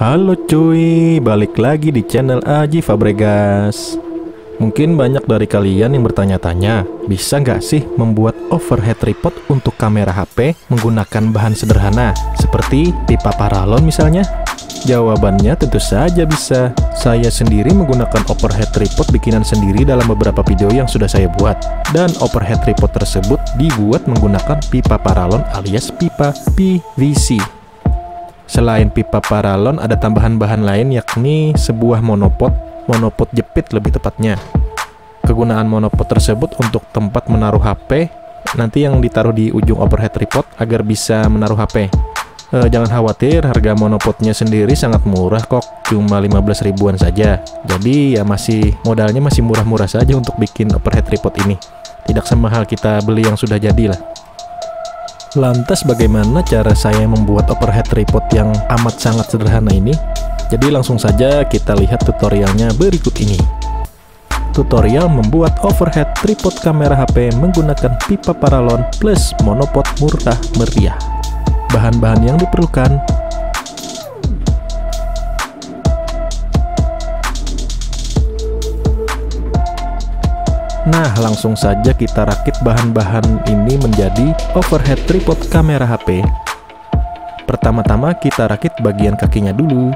Halo cuy, balik lagi di channel Aji Fabregas. Mungkin banyak dari kalian yang bertanya-tanya, bisa nggak sih membuat overhead tripod untuk kamera HP menggunakan bahan sederhana, seperti pipa paralon misalnya? Jawabannya tentu saja bisa. Saya sendiri menggunakan overhead tripod bikinan sendiri dalam beberapa video yang sudah saya buat. Dan overhead tripod tersebut dibuat menggunakan pipa paralon alias pipa PVC. Selain pipa paralon, ada tambahan bahan lain yakni sebuah monopod, monopod jepit lebih tepatnya. Kegunaan monopod tersebut untuk tempat menaruh HP, nanti yang ditaruh di ujung overhead tripod agar bisa menaruh HP. E, jangan khawatir, harga monopodnya sendiri sangat murah kok, cuma 15 ribuan saja. Jadi ya masih modalnya masih murah-murah saja untuk bikin overhead tripod ini. Tidak semahal kita beli yang sudah jadi lah. Lantas bagaimana cara saya membuat overhead tripod yang amat sangat sederhana ini? Jadi langsung saja kita lihat tutorialnya berikut ini. Tutorial membuat overhead tripod kamera HP menggunakan pipa paralon plus monopod murah meriah. Bahan-bahan yang diperlukan Nah, langsung saja kita rakit bahan-bahan ini menjadi overhead tripod kamera HP. Pertama-tama kita rakit bagian kakinya dulu.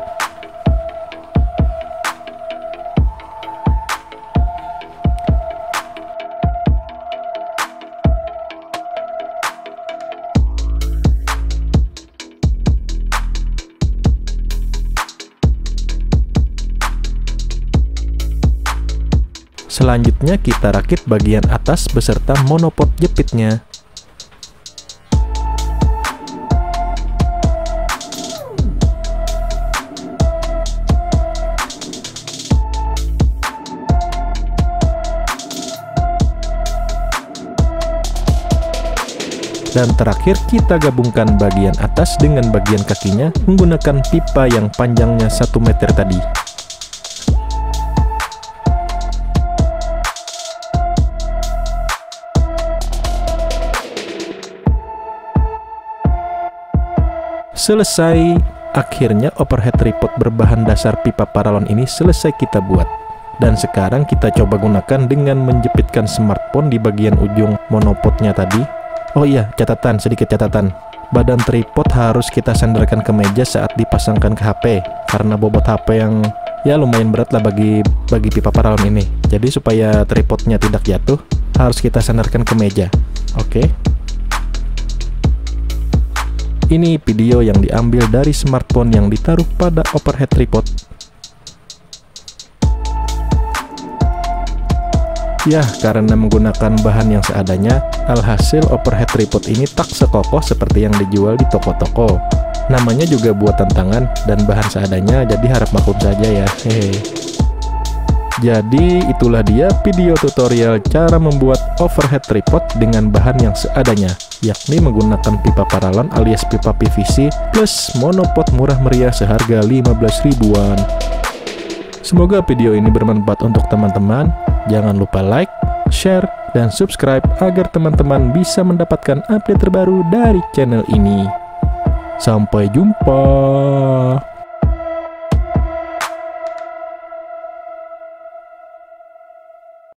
Selanjutnya kita rakit bagian atas beserta monopod jepitnya. Dan terakhir kita gabungkan bagian atas dengan bagian kakinya menggunakan pipa yang panjangnya 1 meter tadi. Selesai, akhirnya overhead tripod berbahan dasar pipa paralon ini selesai kita buat. Dan sekarang kita coba gunakan dengan menjepitkan smartphone di bagian ujung monopodnya tadi. Oh iya, catatan, sedikit catatan. Badan tripod harus kita sandarkan ke meja saat dipasangkan ke HP karena bobot HP yang ya lumayan berat lah bagi bagi pipa paralon ini. Jadi supaya tripodnya tidak jatuh, harus kita sandarkan ke meja. Oke. Okay. Ini video yang diambil dari smartphone yang ditaruh pada overhead tripod. Ya, karena menggunakan bahan yang seadanya, alhasil overhead tripod ini tak sekokoh seperti yang dijual di toko-toko. Namanya juga buatan tangan dan bahan seadanya, jadi harap maklum saja ya. Hehe. Jadi itulah dia video tutorial cara membuat overhead tripod dengan bahan yang seadanya, yakni menggunakan pipa paralon alias pipa PVC plus monopod murah meriah seharga 15 ribuan. Semoga video ini bermanfaat untuk teman-teman. Jangan lupa like, share, dan subscribe agar teman-teman bisa mendapatkan update terbaru dari channel ini. Sampai jumpa.